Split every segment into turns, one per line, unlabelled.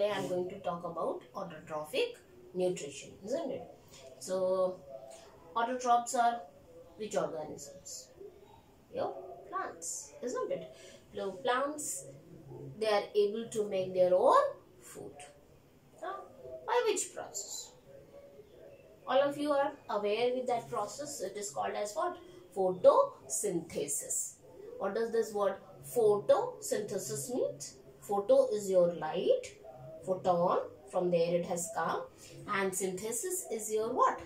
today I'm going to talk about autotrophic nutrition, isn't it? So, autotrophs are which organisms? Your plants, isn't it? So, plants they are able to make their own food. Huh? By which process? All of you are aware with that process. It is called as what? Photosynthesis. What does this word photosynthesis mean? Photo is your light, photon, from there it has come. And synthesis is your what?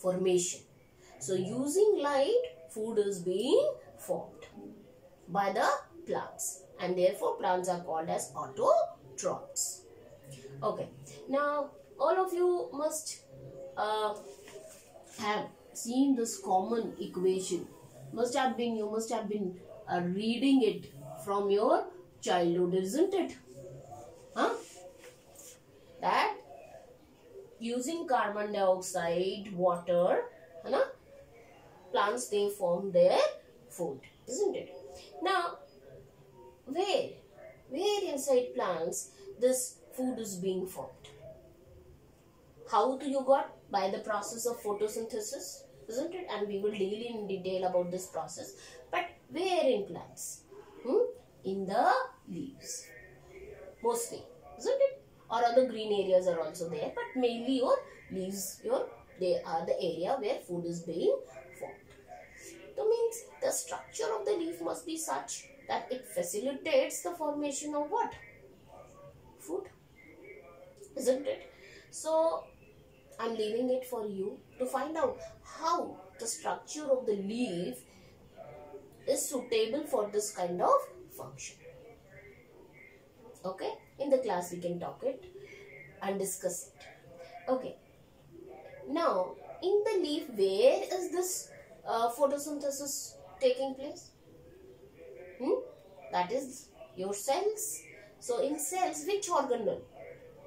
Formation. So using light, food is being formed by the plants. And therefore plants are called as autotrophs. Okay. Now all of you must uh, have seen this common equation. Must have been, you must have been uh, reading it from your childhood, isn't it? Huh? That using carbon dioxide, water, na, plants they form their food, isn't it? Now, where, where inside plants this food is being formed? How do you got? By the process of photosynthesis, isn't it? And we will deal in detail about this process. But where in plants? Hmm? In the leaves. Mostly, isn't it? Or other green areas are also there, but mainly your leaves, your they are the area where food is being formed. That means the structure of the leaf must be such that it facilitates the formation of what? Food. Isn't it? So I'm leaving it for you to find out how the structure of the leaf is suitable for this kind of function. Okay, in the class we can talk it and discuss it. Okay, now in the leaf, where is this uh, photosynthesis taking place? Hmm? That is your cells. So in cells, which organelle?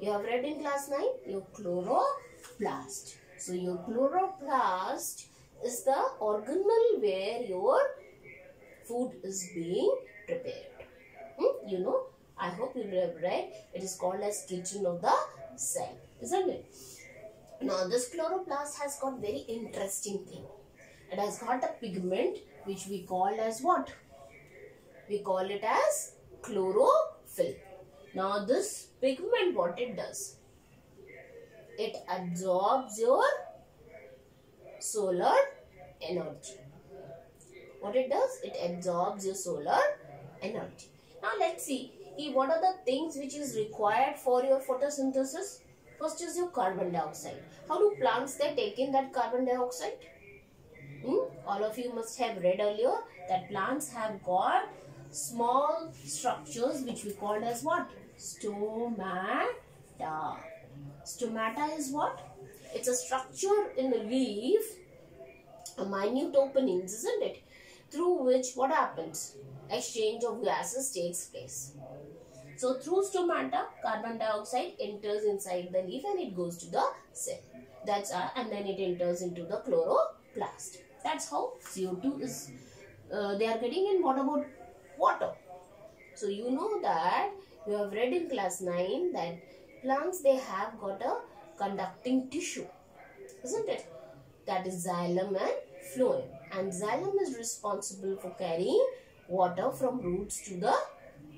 You have read in class 9? Your chloroplast. So your chloroplast is the organelle where your food is being prepared. Hmm? You know, I hope you have read. It is called as kitchen of the cell, isn't it? Now this chloroplast has got very interesting thing. It has got a pigment which we call as what? We call it as chlorophyll. Now this pigment what it does? It absorbs your solar energy. What it does? It absorbs your solar energy. Now let's see what are the things which is required for your photosynthesis. First is your carbon dioxide. How do plants they take in that carbon dioxide? Hmm? All of you must have read earlier that plants have got small structures which we called as what? Stomata. Stomata is what? It's a structure in the leaf, a minute openings, isn't it? Through which what happens? Exchange of gases takes place. So through stomata, carbon dioxide enters inside the leaf and it goes to the cell. That's uh, and then it enters into the chloroplast. That's how CO2 is. Uh, they are getting in. What about water? So you know that you have read in class 9 that plants they have got a conducting tissue, isn't it? That is xylem and phloem. And xylem is responsible for carrying water from roots to the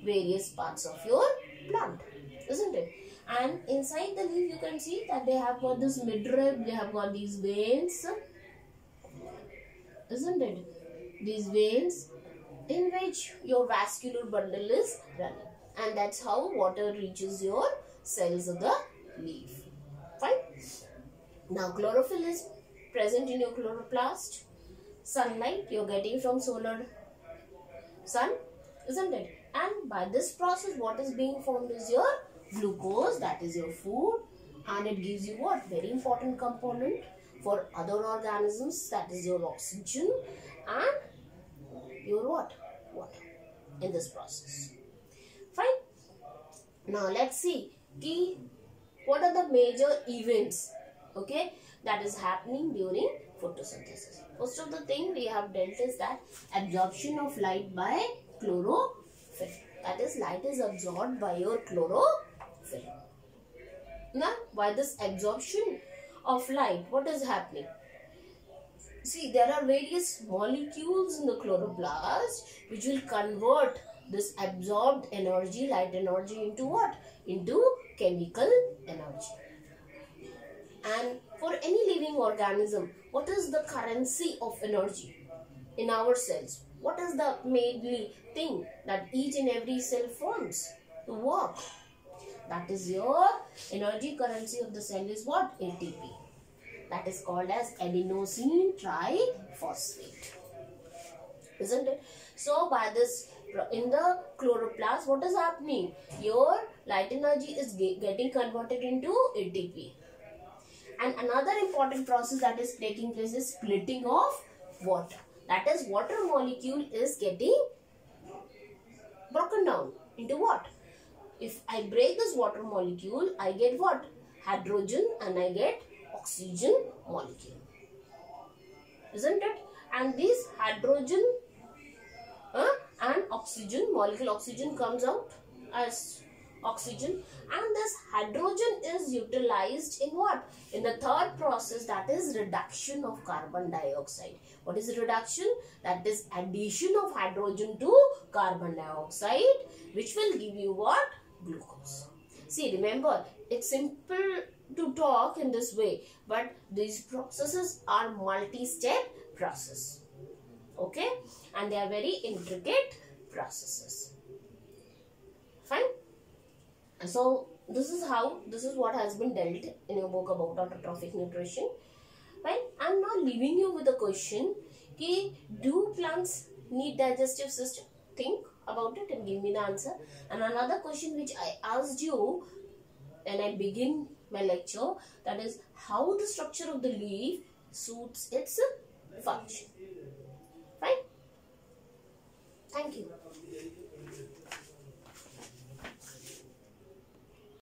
various parts of your plant, isn't it? And inside the leaf you can see that they have got this midrib, they have got these veins, isn't it? These veins in which your vascular bundle is running. And that's how water reaches your cells of the leaf. Fine. Now chlorophyll is present in your chloroplast. Sunlight you're getting from solar sun, isn't it? And by this process, what is being formed is your glucose, that is your food, and it gives you what? Very important component for other organisms, that is your oxygen, and your what? Water in this process. Fine. Now let's see. Key, what are the major events? Okay, that is happening during photosynthesis. First of the thing we have dealt is that absorption of light by chlorophyll. That is light is absorbed by your chlorophyll. Now, by this absorption of light, what is happening? See, there are various molecules in the chloroplast which will convert this absorbed energy, light energy into what? Into chemical energy. And for any living organism, what is the currency of energy in our cells? What is the mainly thing that each and every cell wants to work? That is your energy currency of the cell is what? ATP. That is called as adenosine triphosphate. Isn't it? So by this in the chloroplast what is happening? Your light energy is getting converted into ATP. And another important process that is taking place is splitting of water. That is water molecule is getting broken down into what? If I break this water molecule, I get what? Hydrogen and I get oxygen molecule. Isn't it? And this hydrogen uh, and oxygen molecule oxygen comes out as oxygen and this hydrogen is utilized in what? In the third process that is reduction of carbon dioxide. What is reduction? That is addition of hydrogen to carbon dioxide which will give you what? Glucose. See remember it's simple to talk in this way but these processes are multi-step process. Okay? And they are very intricate processes so this is how this is what has been dealt in your book about autotrophic nutrition. Fine i'm now leaving you with a question okay do plants need digestive system? Think about it and give me the answer. And another question which i asked you and i begin my lecture that is how the structure of the leaf suits its function. Fine thank you